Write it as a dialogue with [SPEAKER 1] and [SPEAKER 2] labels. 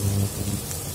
[SPEAKER 1] うん。